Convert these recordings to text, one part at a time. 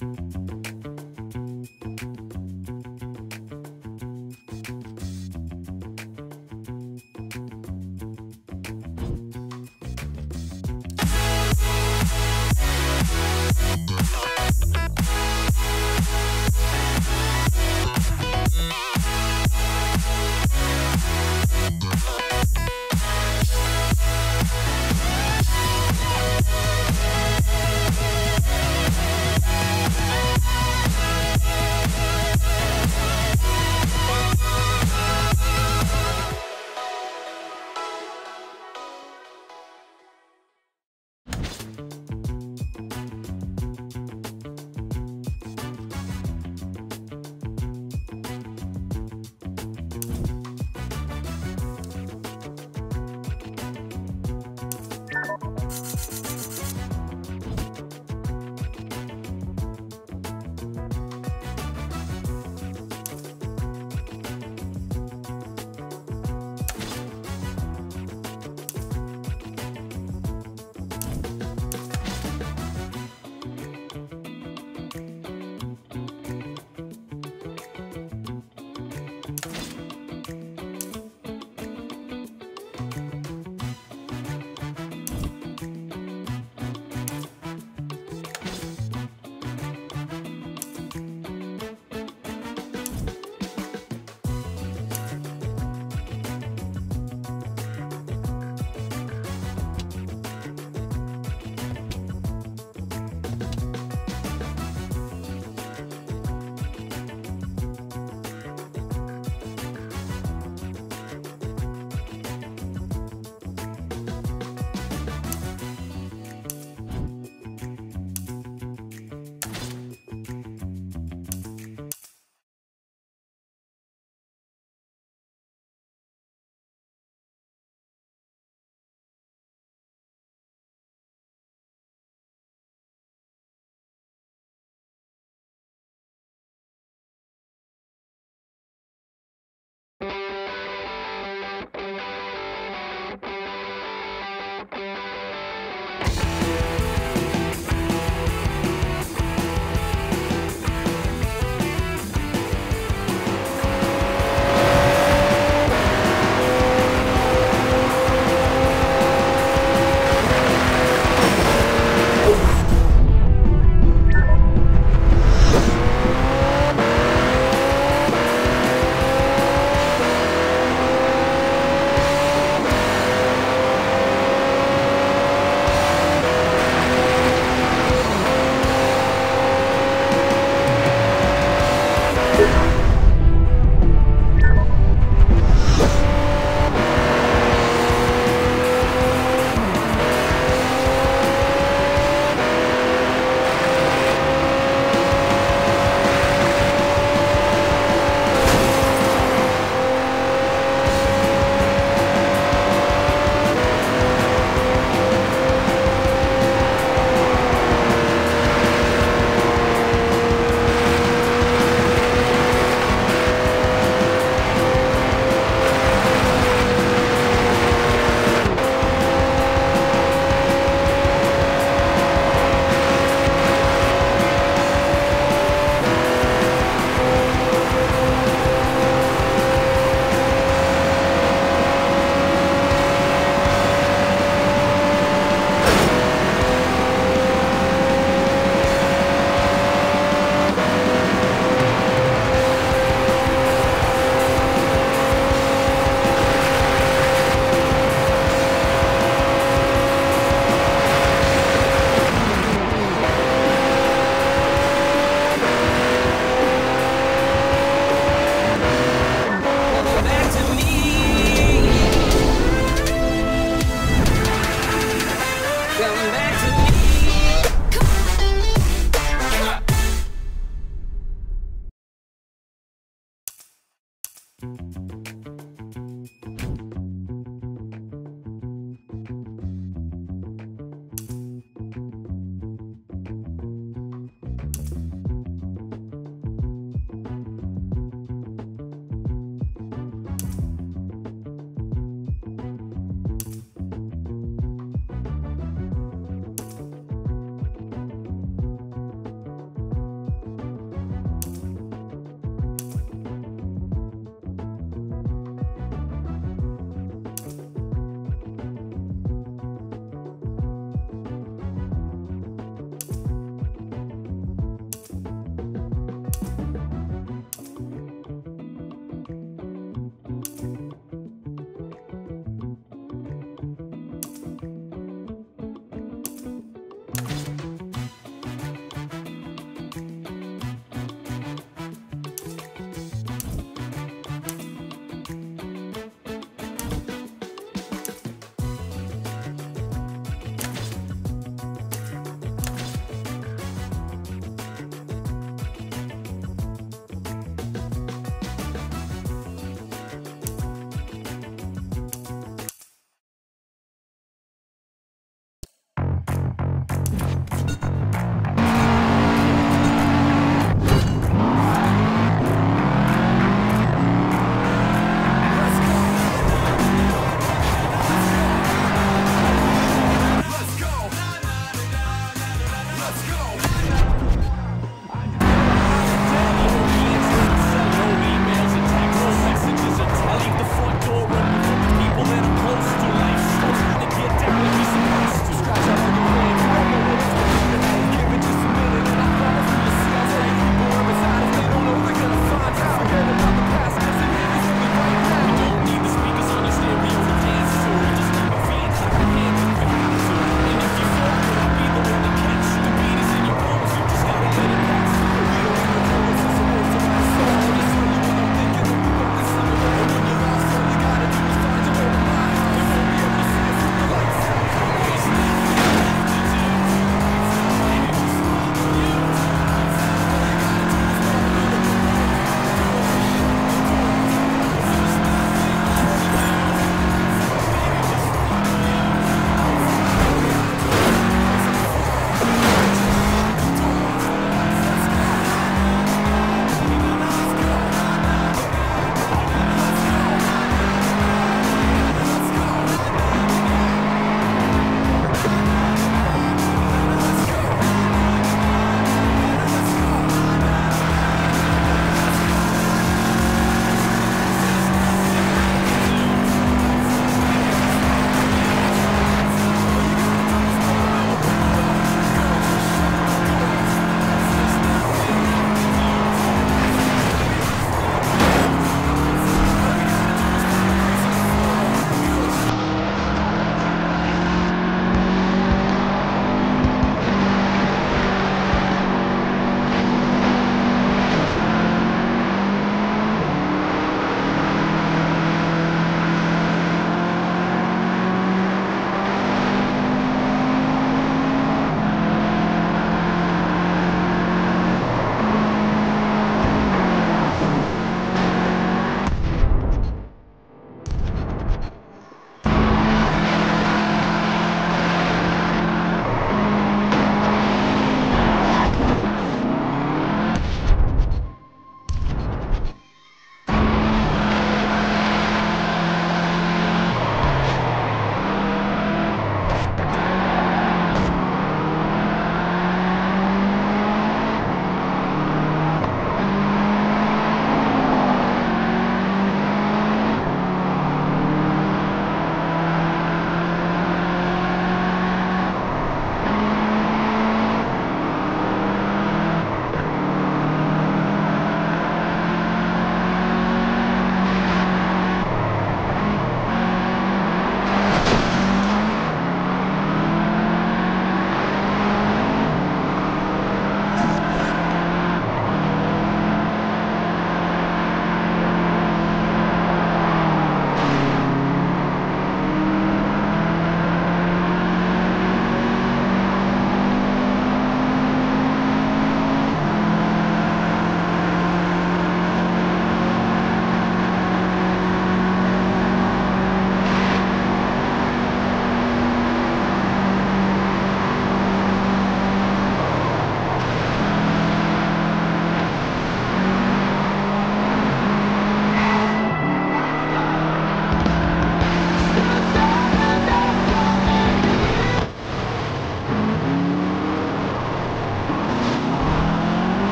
Thank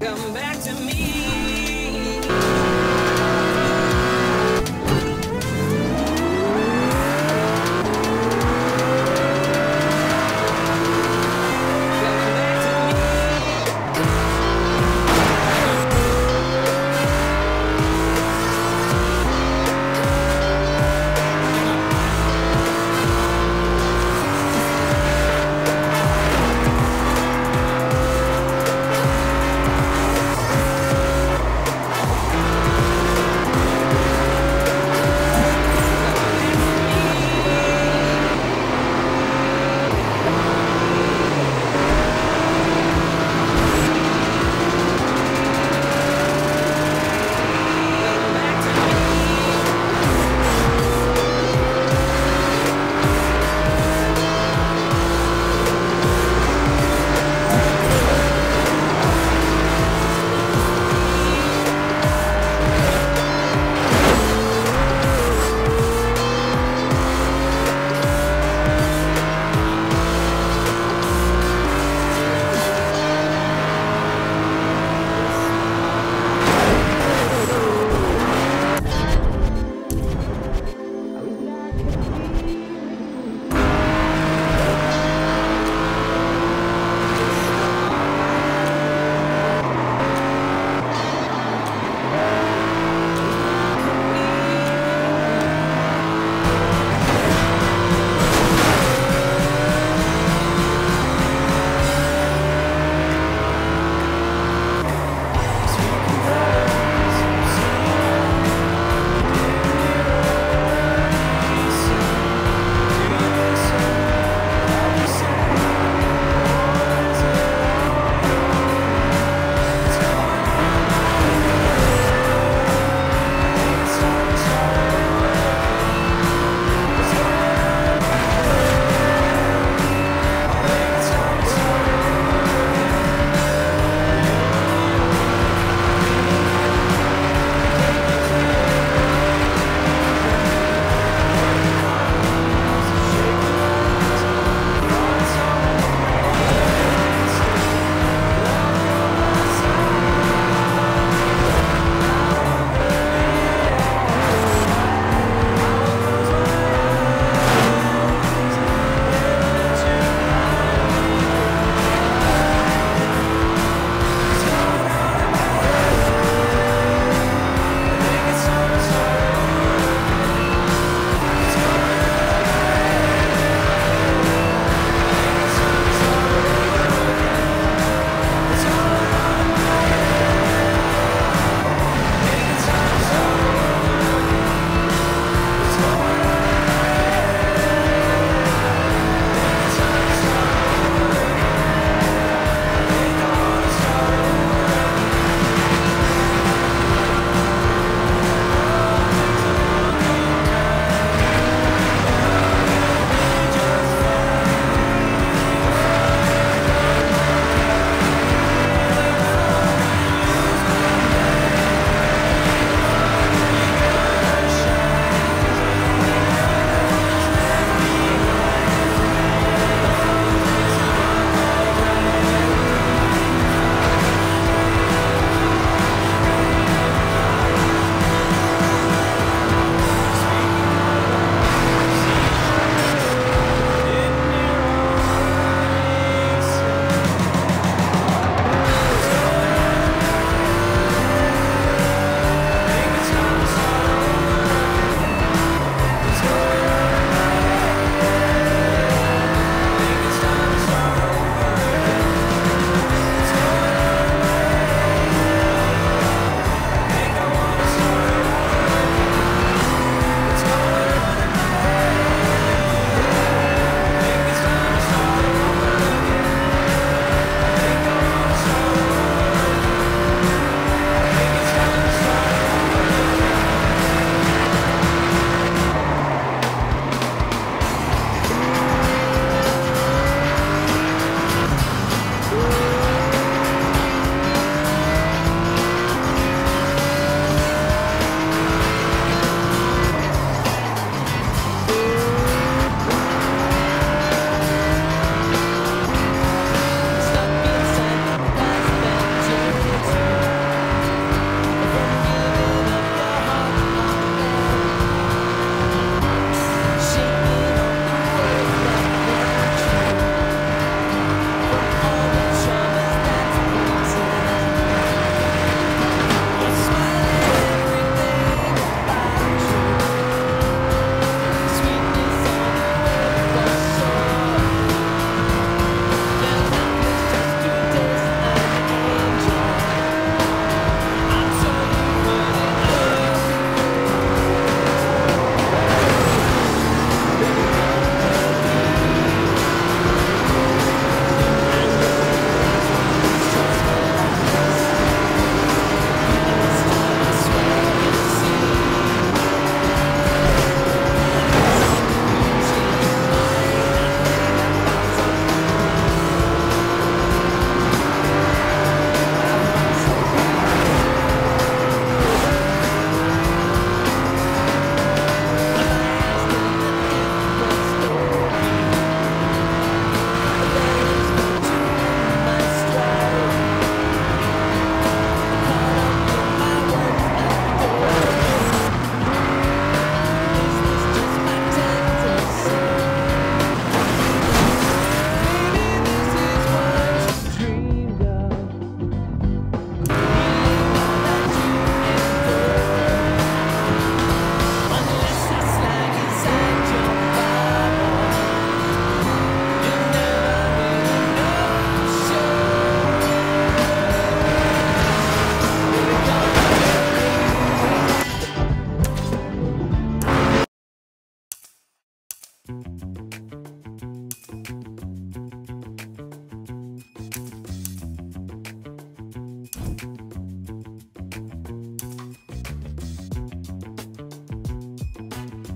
Come back to me.